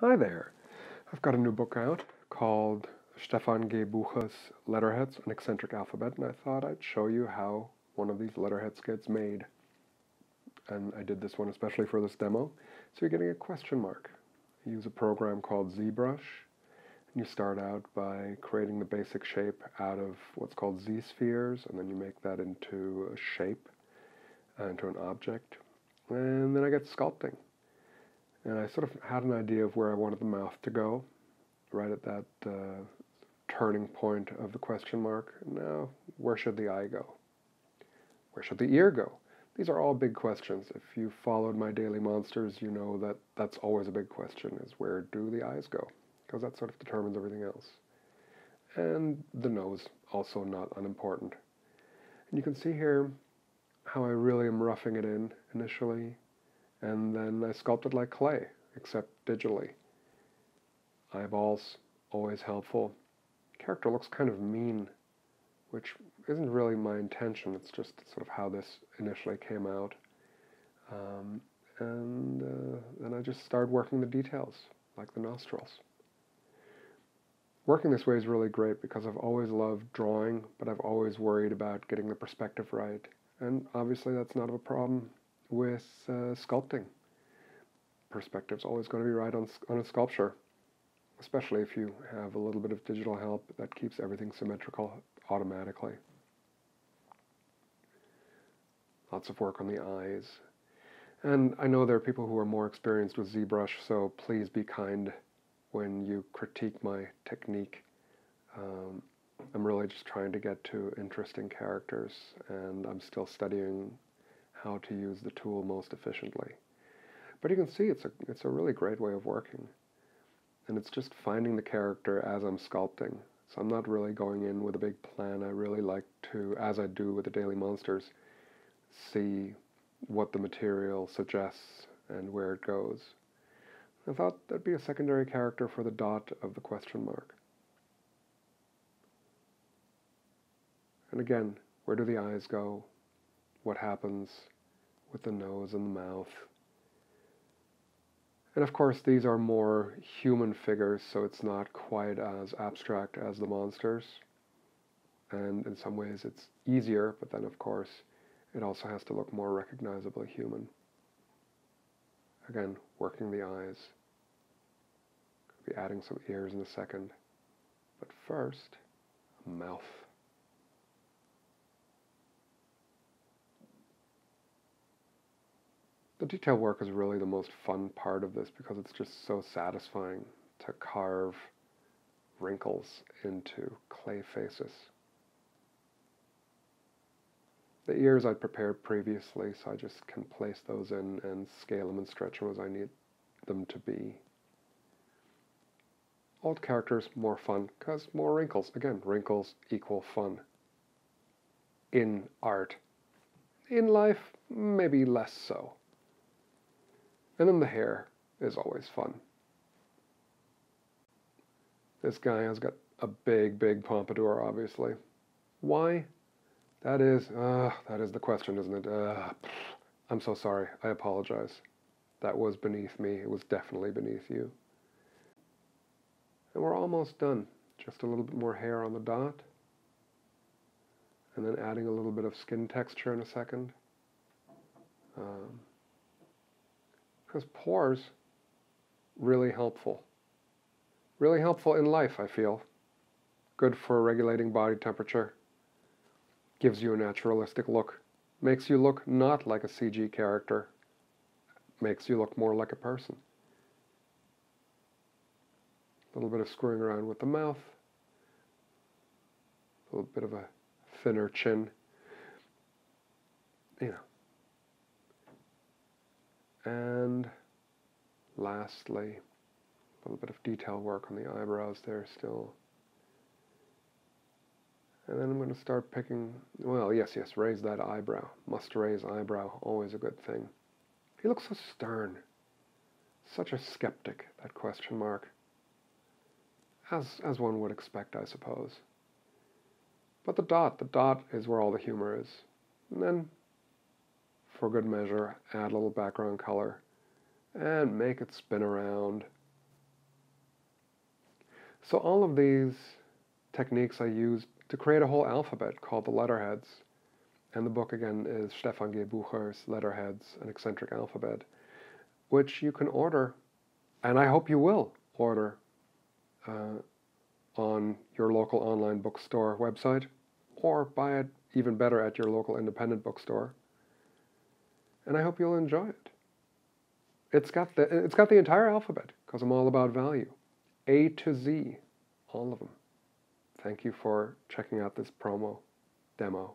Hi there. I've got a new book out called Stefan G. Letterheads, an Eccentric Alphabet, and I thought I'd show you how one of these letterheads gets made. And I did this one especially for this demo. So you're getting a question mark. You use a program called ZBrush, and you start out by creating the basic shape out of what's called Z-spheres, and then you make that into a shape, uh, into an object. And then I get sculpting. And I sort of had an idea of where I wanted the mouth to go, right at that uh, turning point of the question mark. Now, where should the eye go? Where should the ear go? These are all big questions. If you followed my daily monsters, you know that that's always a big question, is where do the eyes go? Because that sort of determines everything else. And the nose, also not unimportant. And you can see here how I really am roughing it in initially, and then I sculpted like clay, except digitally. Eyeballs, always helpful. Character looks kind of mean, which isn't really my intention, it's just sort of how this initially came out. Um, and uh, then I just started working the details, like the nostrils. Working this way is really great because I've always loved drawing, but I've always worried about getting the perspective right. And obviously that's not a problem with uh, sculpting. Perspective's always going to be right on, on a sculpture, especially if you have a little bit of digital help that keeps everything symmetrical automatically. Lots of work on the eyes. And I know there are people who are more experienced with ZBrush, so please be kind when you critique my technique. Um, I'm really just trying to get to interesting characters, and I'm still studying how to use the tool most efficiently. But you can see it's a, it's a really great way of working. And it's just finding the character as I'm sculpting. So I'm not really going in with a big plan. I really like to, as I do with the Daily Monsters, see what the material suggests and where it goes. I thought that'd be a secondary character for the dot of the question mark. And again, where do the eyes go? What happens with the nose and the mouth? And of course, these are more human figures, so it's not quite as abstract as the monsters. And in some ways, it's easier, but then, of course, it also has to look more recognizably human. Again, working the eyes. Could be adding some ears in a second. But first, mouth. The detail work is really the most fun part of this because it's just so satisfying to carve wrinkles into clay faces. The ears I'd prepared previously, so I just can place those in and scale them and stretch them as I need them to be. Old characters, more fun, because more wrinkles. Again, wrinkles equal fun. In art. In life, maybe less so. And then the hair is always fun. This guy has got a big, big pompadour, obviously. Why? That is, uh, that is the question, isn't it? Uh, I'm so sorry. I apologize. That was beneath me. It was definitely beneath you. And we're almost done. Just a little bit more hair on the dot. And then adding a little bit of skin texture in a second. Um, because pores really helpful. Really helpful in life, I feel. Good for regulating body temperature. Gives you a naturalistic look. Makes you look not like a CG character. Makes you look more like a person. A little bit of screwing around with the mouth. A little bit of a thinner chin. You know, and lastly, a little bit of detail work on the eyebrows there still. And then I'm going to start picking, well, yes, yes, raise that eyebrow. Must raise eyebrow, always a good thing. He looks so stern. Such a skeptic, that question mark. As, as one would expect, I suppose. But the dot, the dot is where all the humor is. And then for good measure, add a little background color, and make it spin around So all of these techniques I use to create a whole alphabet called the letterheads. And the book again is Stefan G. Bucher's Letterheads, an eccentric alphabet, which you can order, and I hope you will order uh, on your local online bookstore website, or buy it even better at your local independent bookstore. And I hope you'll enjoy it. It's got the it's got the entire alphabet because I'm all about value, A to Z, all of them. Thank you for checking out this promo demo.